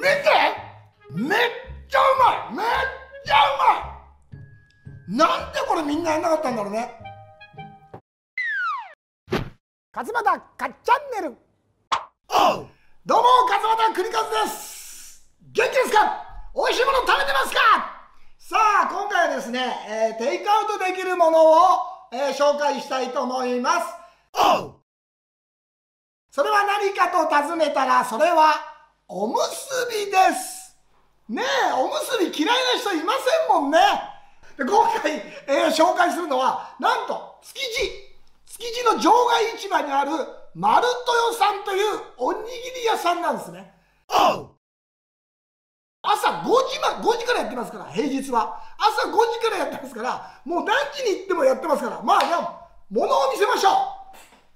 見てめっちゃうまいめっちゃうまいなんでこれみんなやんなかったんだろうね。勝俣かっチャンネルどうも勝俣邦和です。元気ですか？美味しいもの食べてますか？さあ今回はですね、えー、テイクアウトできるものを、えー、紹介したいと思います。それは何かと尋ねたらそれはおむすびです。ねえおむすび嫌いな人いませんもんね。で今回、えー、紹介するのはなんと築地。築地の場外市場にある丸豊さんというおにぎり屋さんなんですね。朝5時,、ま、5時からやってますから平日は。朝5時からやってますからもう何時に行ってもやってますからまあじゃあ物を見せましょう。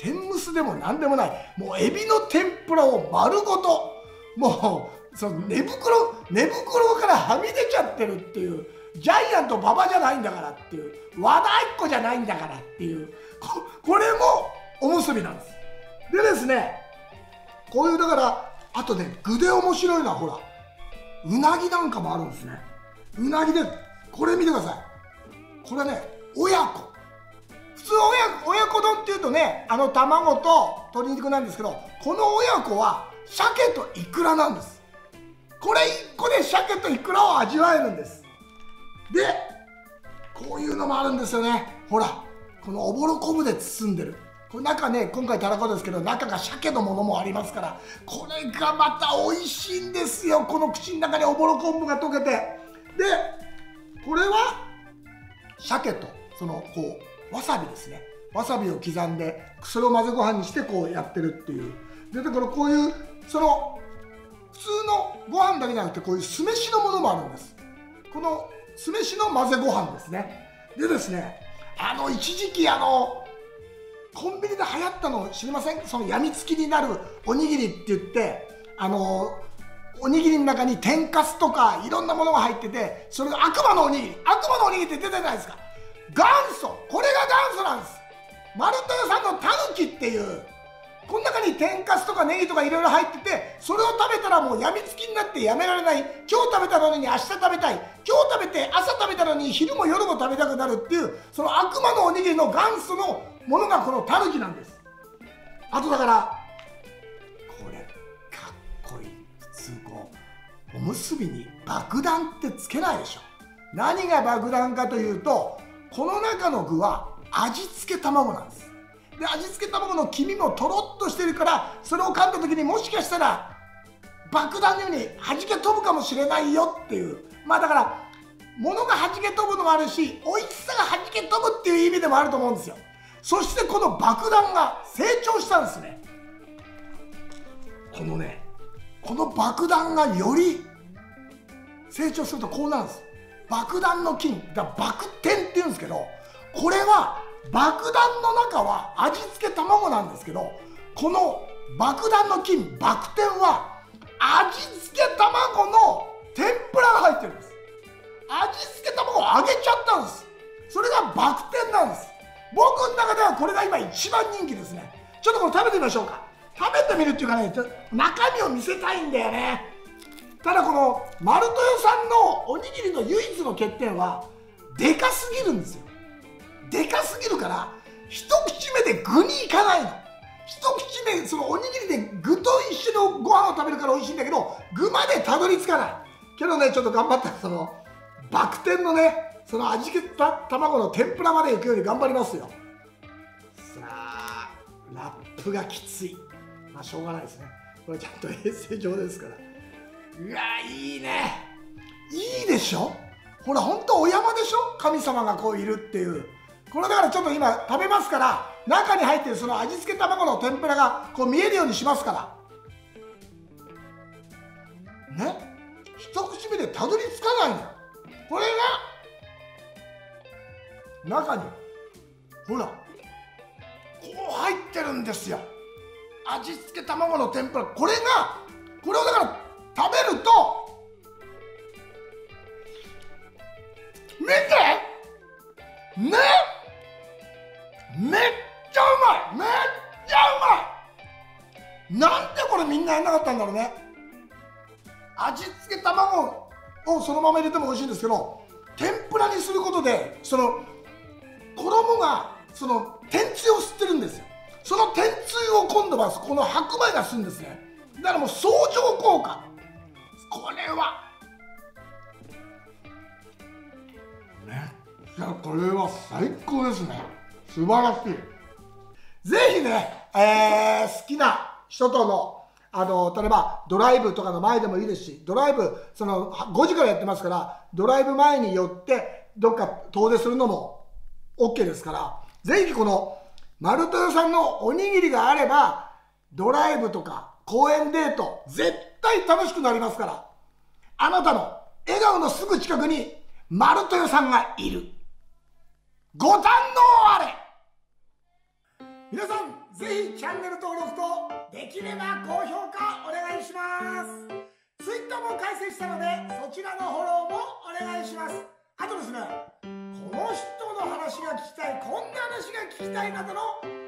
天むすでも何でもない。もうエビの天ぷらを丸ごともうその寝袋寝袋からはみ出ちゃってるっていうジャイアント馬場じゃないんだからっていう和田一個じゃないんだからっていうこれもおむすびなんです。でですねこういうだからあとね具で面白いのはほらうなぎなんかもあるんですね。うなぎでこれ見てください。これね親子。子丼っていうとねあの卵と鶏肉なんですけどこの親子は鮭とイクラなんです。これ1個で鮭とイクラを味わえるんです。でこういうのもあるんですよね。ほらこのおぼろ昆布で包んでる。これ中ね今回たらこですけど中が鮭のものもありますからこれがまた美味しいんですよ。この口の中におぼろ昆布が溶けて。でこれは鮭とそのこうわさびですね。わさびを刻んでそれを混ぜご飯にしてこうやってるっていう。でだからこういうその普通のご飯だけじゃなくてこういう酢飯のものもあるんです。この酢飯の混ぜご飯ですね。でですねあの一時期あのコンビニで流行ったの知りません？そのやみつきになるおにぎりって言ってあのおにぎりの中に天かすとかいろんなものが入っててそれが悪魔のおにぎり。悪魔のおにぎりって出てたじゃないですか？元祖。これが元祖なんです。丸豊さんのたぬきっていうこの中に天かすとかネギとかいろいろ入っててそれを食べたらもうやみつきになってやめられない。今日食べたのに明日食べたい。今日食べて朝食べたのに昼も夜も食べたくなるっていうその悪魔のおにぎりの元祖のものがこのタヌキなんです。あとだからこれかっこいい。普通こうおむすびに爆弾ってつけないでしょ。何が爆弾かというとこの中の具は味付け卵なんです。で味付け卵の黄身もとろっとしてるからそれを噛んだ時にもしかしたら爆弾のように弾け飛ぶかもしれないよっていう。まあだから物が弾け飛ぶのもあるし美味しさが弾け飛ぶっていう意味でもあると思うんですよ。そしてこの爆弾が成長したんですね。このねこの爆弾がより成長するとこうなるんです。爆弾の菌だ爆点っていうんですけどこれは爆弾の中は味付け卵なんですけどこの爆弾の菌爆点は味付け卵の天ぷらが入ってるんです。味付け卵を揚げちゃったんです。それが爆点なんです。僕の中ではこれが今一番人気ですね。ちょっとこれ食べてみましょうか。食べてみるっていうかね中身を見せたいんだよね。ただこの丸豊さんのおにぎりの唯一の欠点はでかすぎるんですよ。でかすぎるから一口目で具にいかないの。一口目そのおにぎりで具と一緒のご飯を食べるから美味しいんだけど具までたどり着かない。けどねちょっと頑張ったらそのバク転のねその味付けた卵の天ぷらまで行くように頑張りますよ。さあラップがきつい。まあしょうがないですね。これちゃんと衛生上ですから。うわいいね。いいでしょ？ほら本当お山でしょ？神様がこういるっていう。これだからちょっと今食べますから中に入ってるその味付け卵の天ぷらがこう見えるようにしますから。ね？一口目でたどり着かないのこれが中にほらこう入ってるんですよ。味付け卵の天ぷら。これがこれをだから食べるとなかったんだろうね。味付け卵をそのまま入れても美味しいんですけど天ぷらにすることでその衣がその天つゆを吸ってるんですよ。その天つゆを今度はこの白米が吸うんですね。だからもう相乗効果。これは。めっちゃこれは最高ですね。素晴らしい。ぜひね、えー、好きな人とのあの例えばドライブとかの前でもいいですしドライブその5時からやってますからドライブ前に寄ってどっか遠出するのも OK ですからぜひこの丸豊さんのおにぎりがあればドライブとか公園デート絶対楽しくなりますからあなたの笑顔のすぐ近くに丸豊さんがいる。ご堪能あれ皆さんぜひチャンネル登録とできれば高評価お願いします。ツイッターも開設したのでそちらのフォローもお願いします。あとですねこの人の話が聞きたいこんな話が聞きたいなどの